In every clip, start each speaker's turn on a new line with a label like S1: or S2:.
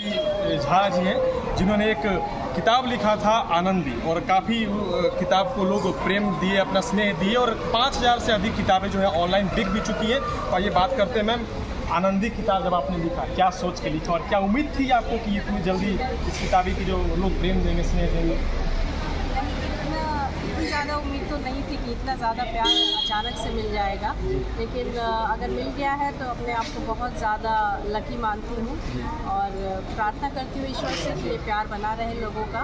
S1: झा जी हैं, जिन्होंने एक किताब लिखा था, आनंदी। और काफ़ी किताब को लोग प्रेम दिए, अपना स्नेह दिए, और 5000 से अधिक किताबें जो है ऑनलाइन बिक भी चुकी हैं। और ये बात करते हैं, मैम, आनंदी किताब जब आपने लिखा, क्या सोच के लिखा, और क्या उम्मीद थी आपको कि इतनी जल्दी इस किताबी की जो लोग प्रेम देंगे, स्नेह देंगे?
S2: उम्मीद नहीं थी कि इतना ज़्यादा प्यार अचानक से मिल जाएगा। लेकिन अगर मिल गया है तो अपने आप को बहुत ज़्यादा लकी मानती हूँ और प्रार्थना करती हूँ ईश्वर से कि ये प्यार बना रहे लोगों का।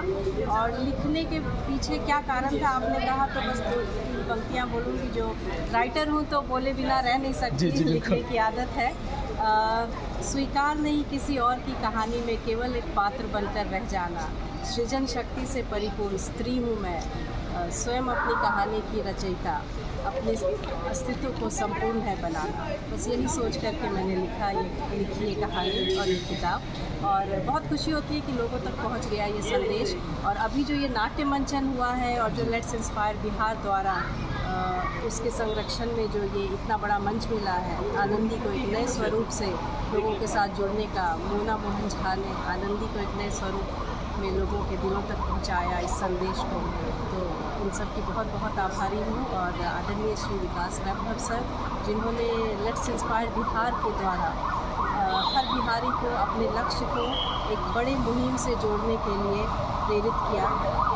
S2: और लिखने के पीछे क्या कारण था आपने कहा तो बस दो तीन पंक्तियाँ बोलूँगी जो राइटर हूँ तो बोले बिना रह नहीं सकती लिखने की आदत है। स्वीकार नहीं किसी और की कहानी में केवल एक पात्र बनकर रह जाना। सृजन शक्ति से परिपूर्ण स्त्री हूँ मैं। स्वयं अपनी कहानी की रचयिता, अपने अस्तित्व को संपूर्ण है बनाना। बस यही सोच करके मैंने लिखा ये, लिखी ये कहानी और ये किताब। और बहुत खुशी होती है कि लोगों तक पहुँच गया ये संदेश। और अभी जो ये नाट्य मंचन हुआ है और जो लेट्स इंस्पायर बिहार द्वारा उसके संरक्षण में जो ये इतना बड़ा मंच मिला है, आनंदी को एक नए स्वरूप से लोगों के साथ जुड़ने का, मोना मोहन झा ने आनंदी को एक नए स्वरूप में लोगों के दिलों तक पहुँचाया इस संदेश को। तो उन सब की बहुत बहुत आभारी हूँ और आदरणीय श्री विकास वैभव सर, जिन्होंने लेट्स इंस्पायर बिहार के द्वारा हर बिहारी को अपने लक्ष्य को एक बड़े मुहिम से जोड़ने के लिए प्रेरित किया।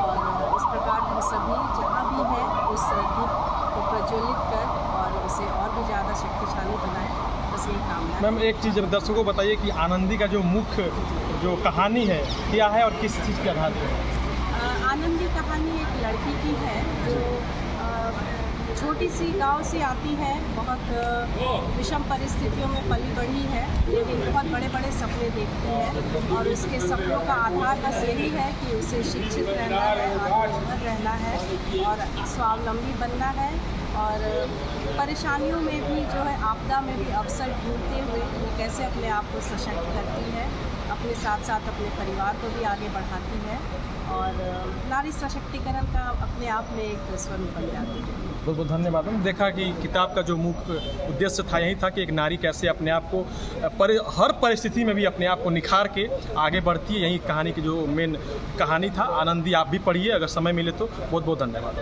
S2: और इस प्रकार हम सभी जहाँ भी हैं, उस दीप को कर और उसे और भी ज़्यादा शक्तिशाली बनाएँ बस यही कामना
S1: मैम, एक चीज़ दर्शकों को बताइए कि आनंदी का जो मुख्य जो कहानी है, क्या है और किस चीज़ के आधार पर
S2: आनंदी कहानी एक लड़की की है, जो छोटी सी गाँव से आती है, बहुत विषम परिस्थितियों में पली बढ़ी है, लेकिन बहुत बड़े बड़े सपने देखती है और उसके सपनों का आधार बस यही है कि उसे शिक्षित रहना है, आत्मनिर्भर रहना है और स्वावलंबी बनना है। और परेशानियों में भी जो है आपदा में भी अवसर ढूंढते हुए वो कैसे अपने आप को सशक्त करती है अपने साथ साथ अपने परिवार को भी आगे बढ़ाती है और नारी सशक्तिकरण का अपने आप में एक स्वरूप बन जाती है।
S1: बहुत बहुत धन्यवाद। हम देखा कि किताब का जो मुख्य उद्देश्य था यही था कि एक नारी कैसे अपने आप को पर, हर परिस्थिति में भी अपने आप को निखार के आगे बढ़ती है। यही कहानी की जो मेन कहानी था। आनंदी आप भी पढ़िए अगर समय मिले तो। बहुत बहुत धन्यवाद।